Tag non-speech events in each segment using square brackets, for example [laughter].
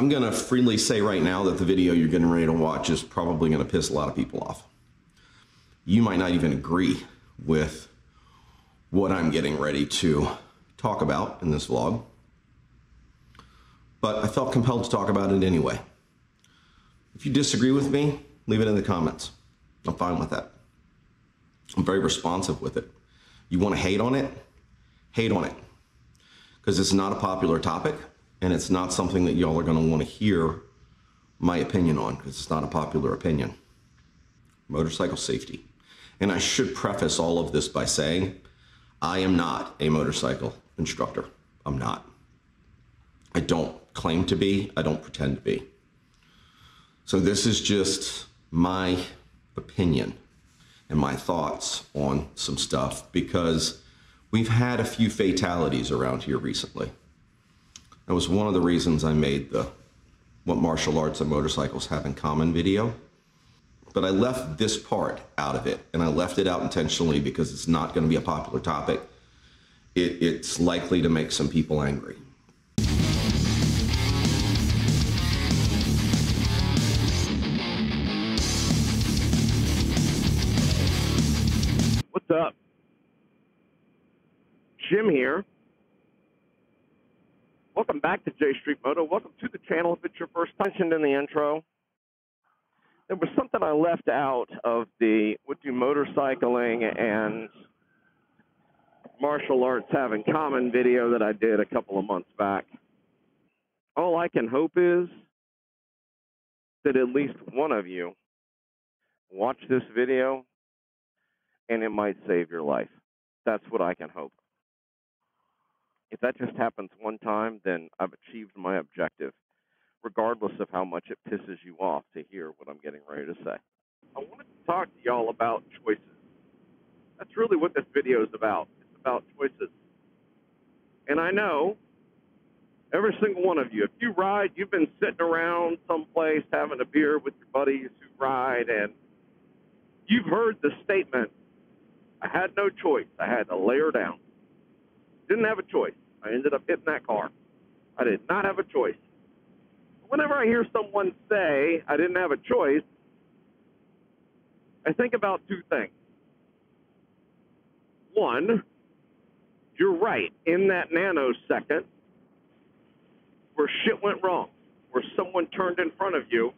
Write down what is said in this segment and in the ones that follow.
I'm going to freely say right now that the video you're getting ready to watch is probably going to piss a lot of people off. You might not even agree with what I'm getting ready to talk about in this vlog, but I felt compelled to talk about it anyway. If you disagree with me, leave it in the comments. I'm fine with that. I'm very responsive with it. You want to hate on it? Hate on it. Because it's not a popular topic and it's not something that y'all are going to want to hear my opinion on because it's not a popular opinion. Motorcycle safety. And I should preface all of this by saying I am not a motorcycle instructor. I'm not. I don't claim to be, I don't pretend to be. So this is just my opinion and my thoughts on some stuff because we've had a few fatalities around here recently. That was one of the reasons I made the What Martial Arts and Motorcycles Have in Common video. But I left this part out of it, and I left it out intentionally because it's not going to be a popular topic. It, it's likely to make some people angry. What's up? Jim here. Welcome back to J Street Moto. Welcome to the channel if it's your first mentioned in the intro. There was something I left out of the what do motorcycling and martial arts have in common video that I did a couple of months back. All I can hope is that at least one of you watch this video and it might save your life. That's what I can hope. If that just happens one time, then I've achieved my objective, regardless of how much it pisses you off to hear what I'm getting ready to say. I wanted to talk to y'all about choices. That's really what this video is about. It's about choices. And I know every single one of you, if you ride, you've been sitting around someplace having a beer with your buddies who ride, and you've heard the statement, I had no choice. I had to lay her down. Didn't have a choice. I ended up hitting that car. I did not have a choice. Whenever I hear someone say I didn't have a choice, I think about two things. One, you're right. In that nanosecond, where shit went wrong, where someone turned in front of you,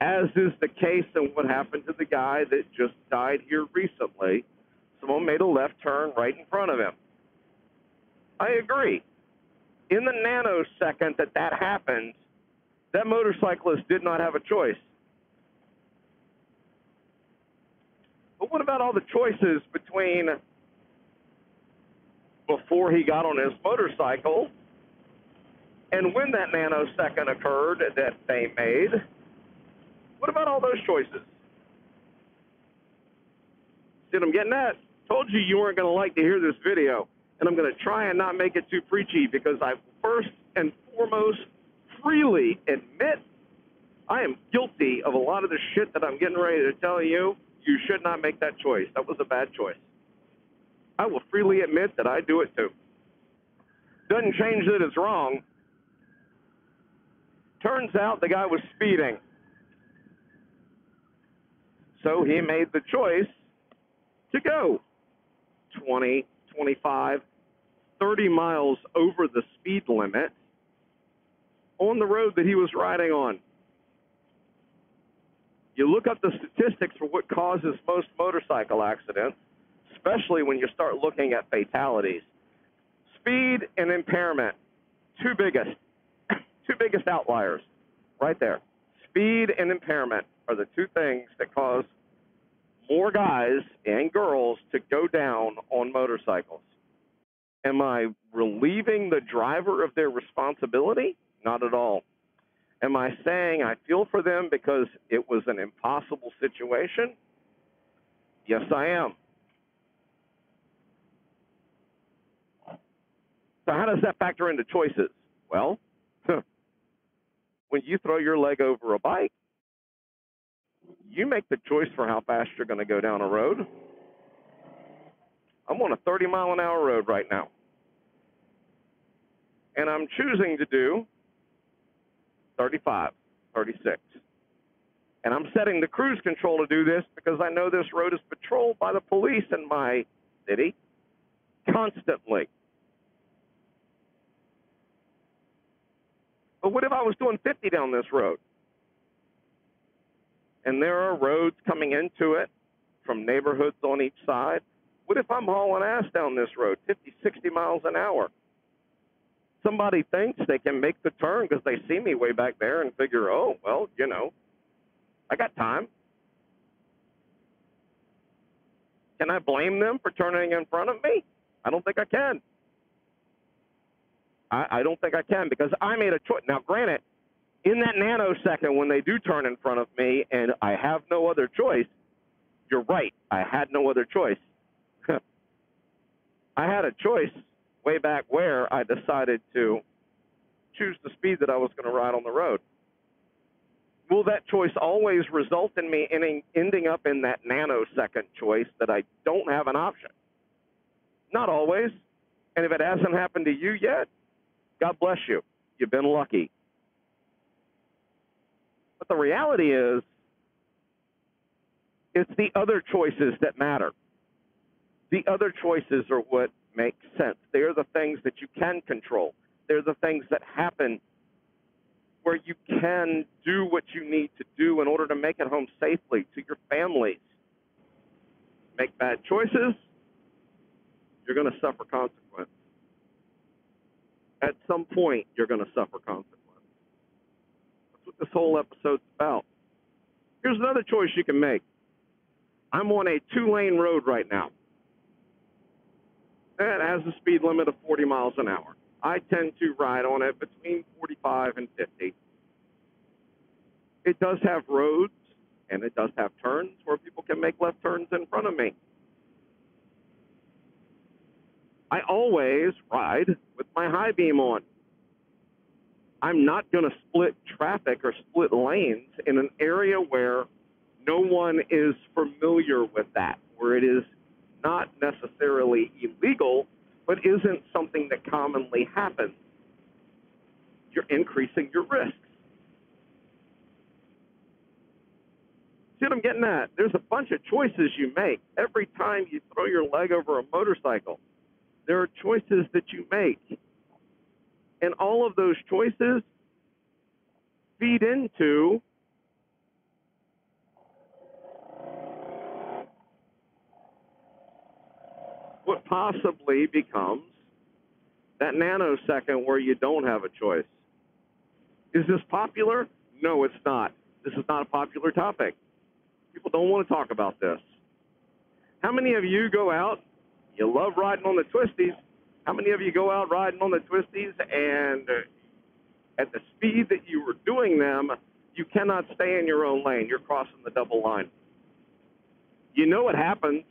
as is the case in what happened to the guy that just died here recently, someone made a left turn right in front of him. I agree. In the nanosecond that that happened, that motorcyclist did not have a choice. But what about all the choices between before he got on his motorcycle and when that nanosecond occurred that they made? What about all those choices? What I'm getting at? Told you you weren't going to like to hear this video and I'm going to try and not make it too preachy because I first and foremost freely admit I am guilty of a lot of the shit that I'm getting ready to tell you. You should not make that choice. That was a bad choice. I will freely admit that I do it too. Doesn't change that it's wrong. Turns out the guy was speeding. So he made the choice to go 20, 25, 30 miles over the speed limit on the road that he was riding on. You look up the statistics for what causes most motorcycle accidents, especially when you start looking at fatalities. Speed and impairment, two biggest, [coughs] two biggest outliers right there. Speed and impairment are the two things that cause more guys and girls to go down on motorcycles. Am I relieving the driver of their responsibility? Not at all. Am I saying I feel for them because it was an impossible situation? Yes, I am. So, how does that factor into choices? Well, [laughs] when you throw your leg over a bike, you make the choice for how fast you're going to go down a road. I'm on a 30 mile an hour road right now. And I'm choosing to do 35, 36. And I'm setting the cruise control to do this because I know this road is patrolled by the police in my city constantly. But what if I was doing 50 down this road? And there are roads coming into it from neighborhoods on each side. What if I'm hauling ass down this road, 50, 60 miles an hour? Somebody thinks they can make the turn because they see me way back there and figure, oh, well, you know, I got time. Can I blame them for turning in front of me? I don't think I can. I, I don't think I can because I made a choice. Now, granted, in that nanosecond when they do turn in front of me and I have no other choice, you're right. I had no other choice. I had a choice way back where I decided to choose the speed that I was going to ride on the road. Will that choice always result in me ending, ending up in that nanosecond choice that I don't have an option? Not always. And if it hasn't happened to you yet, God bless you. You've been lucky. But the reality is, it's the other choices that matter. The other choices are what make sense. They're the things that you can control. They're the things that happen where you can do what you need to do in order to make it home safely to your families. Make bad choices, you're going to suffer consequence. At some point, you're going to suffer consequence. That's what this whole episode's about. Here's another choice you can make. I'm on a two lane road right now. It has a speed limit of 40 miles an hour. I tend to ride on it between 45 and 50. It does have roads and it does have turns where people can make left turns in front of me. I always ride with my high beam on. I'm not going to split traffic or split lanes in an area where no one is familiar with that, where it is not necessarily illegal, but isn't something that commonly happens. You're increasing your risks. See what I'm getting at? There's a bunch of choices you make every time you throw your leg over a motorcycle. There are choices that you make. And all of those choices feed into what possibly becomes that nanosecond where you don't have a choice. Is this popular? No, it's not. This is not a popular topic. People don't want to talk about this. How many of you go out? You love riding on the twisties. How many of you go out riding on the twisties and uh, at the speed that you were doing them, you cannot stay in your own lane? You're crossing the double line. You know it happens.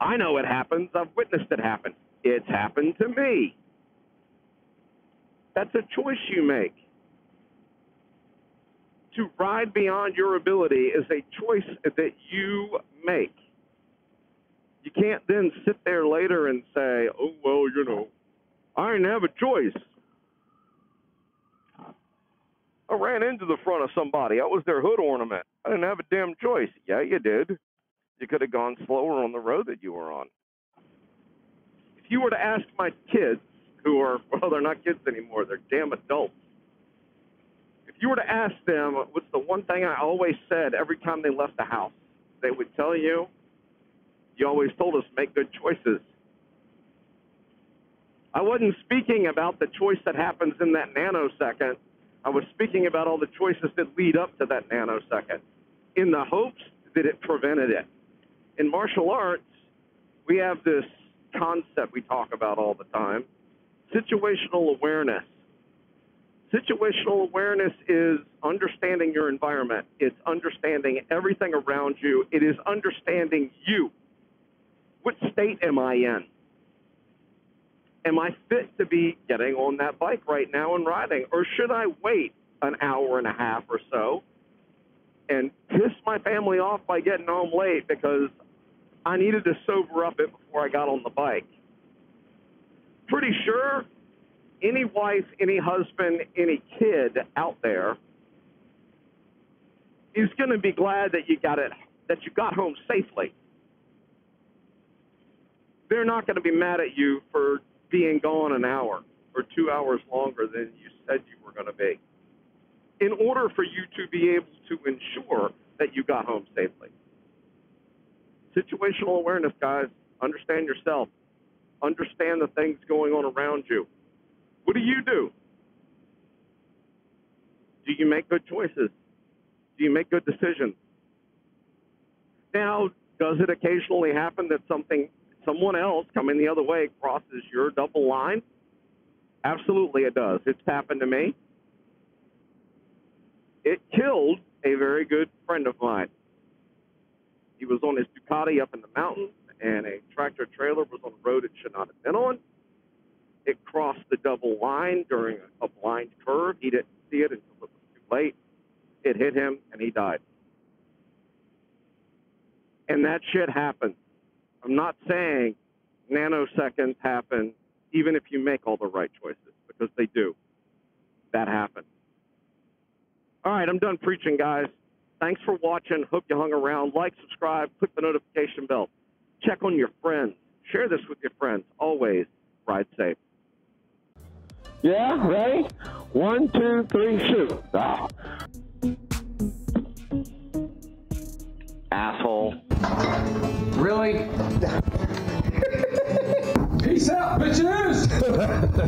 I know it happens. I've witnessed it happen. It's happened to me. That's a choice you make. To ride beyond your ability is a choice that you make. You can't then sit there later and say, oh, well, you know, I didn't have a choice. I ran into the front of somebody. I was their hood ornament. I didn't have a damn choice. Yeah, you did. You could have gone slower on the road that you were on. If you were to ask my kids, who are, [laughs] well, they're not kids anymore, they're damn adults. If you were to ask them what's the one thing I always said every time they left the house, they would tell you, you always told us make good choices. I wasn't speaking about the choice that happens in that nanosecond. I was speaking about all the choices that lead up to that nanosecond in the hopes that it prevented it in martial arts, we have this concept we talk about all the time situational awareness. Situational awareness is understanding your environment, it's understanding everything around you, it is understanding you. What state am I in? Am I fit to be getting on that bike right now and riding? Or should I wait an hour and a half or so and piss my family off by getting home late because I needed to sober up it before I got on the bike. Pretty sure any wife, any husband, any kid out there is going to be glad that you got it, that you got home safely. They're not going to be mad at you for being gone an hour or two hours longer than you said you were going to be. In order for you to be able to ensure that you got home safely. Situational awareness, guys. Understand yourself. Understand the things going on around you. What do you do? Do you make good choices? Do you make good decisions? Now, does it occasionally happen that something, someone else coming the other way crosses your double line? Absolutely, it does. It's happened to me. It killed a very good friend of mine. He was on his Ducati up in the mountains, and a tractor trailer was on the road it should not have been on. It crossed the double line during a blind curve. He didn't see it until it was too late. It hit him, and he died. And that shit happens. I'm not saying nanoseconds happen even if you make all the right choices, because they do. That happens. All right, I'm done preaching, guys. Thanks for watching. Hope you hung around. Like, subscribe, click the notification bell. Check on your friends. Share this with your friends. Always ride safe. Yeah, ready? One, two, three, shoot. Ah. Asshole. Really? [laughs] Peace out, bitches! [laughs]